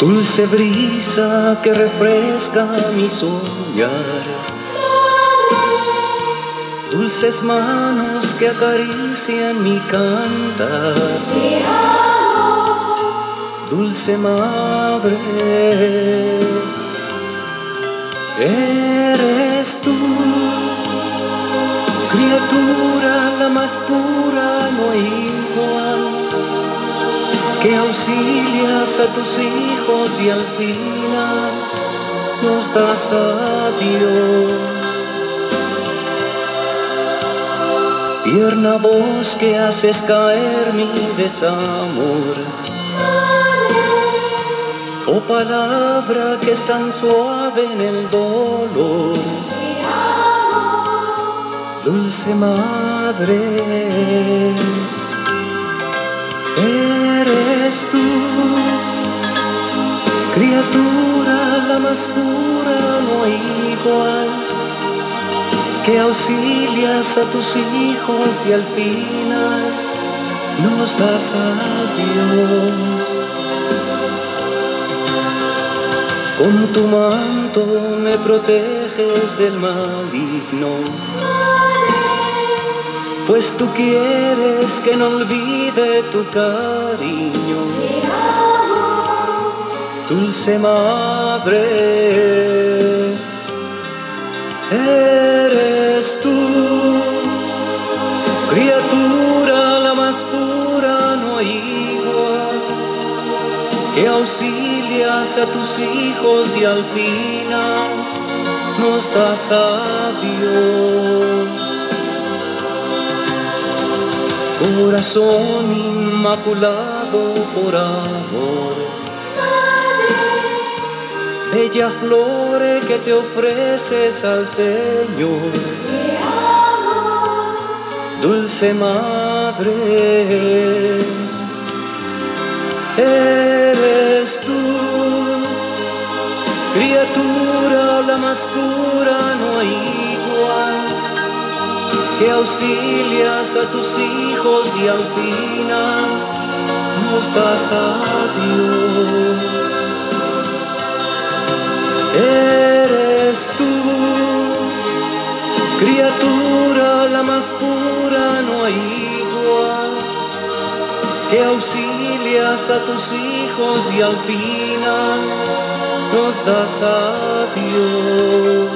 Dulce brisa que refresca mi soñar. Dulces manos que acarician mi cantar. Dulce madre, eres tú, criatura la más pura, no igual que auxilias a tus hijos y al final nos das a Dios. Tierna voz que haces caer mi desamor. Oh palabra que es tan suave en el dolor. Dulce madre eres tú, criatura la más pura, no igual, que auxilias a tus hijos y al final nos das a Dios. Con tu manto me proteges del maligno pues tú quieres que no olvide tu cariño. Dulce madre, criatura la más pura, no hay igual, que auxilias a tus hijos y al final nos das a Dios. Corazón inmaculado por amor, bella flor que te ofreces al Señor, dulce madre, eres tú, criatura la más pura, no hay igual que auxilias a tus hijos y al final nos das a Dios. Eres tú, criatura la más pura, igual, que auxilias a tus hijos y al final nos das a Dios.